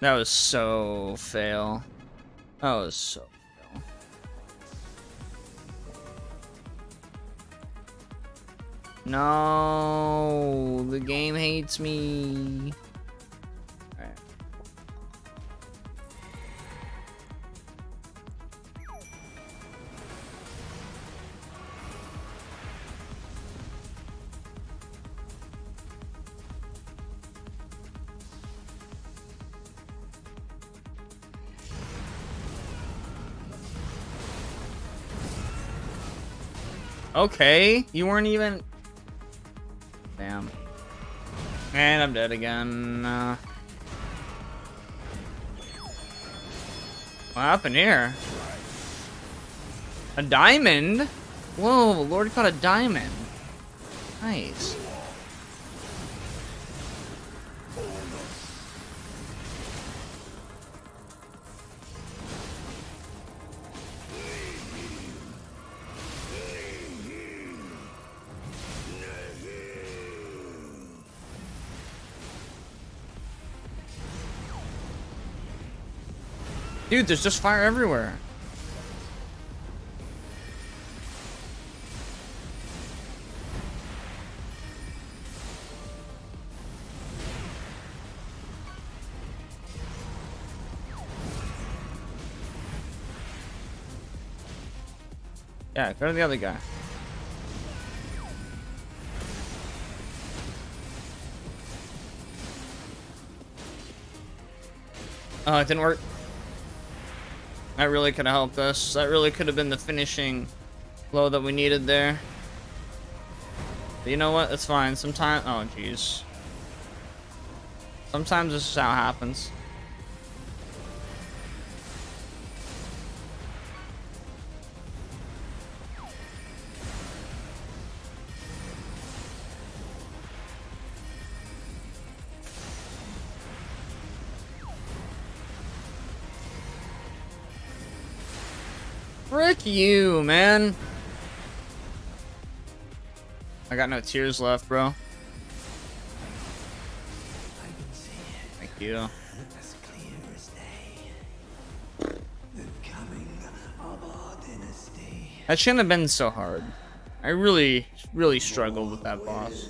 That was so fail. That was so fail. No, the game hates me. Okay, you weren't even... Damn. And I'm dead again. Uh... What happened here? A diamond? Whoa, Lord caught a diamond. Nice. Dude, there's just fire everywhere. Yeah, go to the other guy. Oh, it didn't work. That really could have helped us. That really could have been the finishing blow that we needed there. But you know what? It's fine. Sometimes... Oh, jeez. Sometimes this is how it happens. Frick you, man. I got no tears left, bro. Thank you. That shouldn't have been so hard. I really, really struggled with that boss.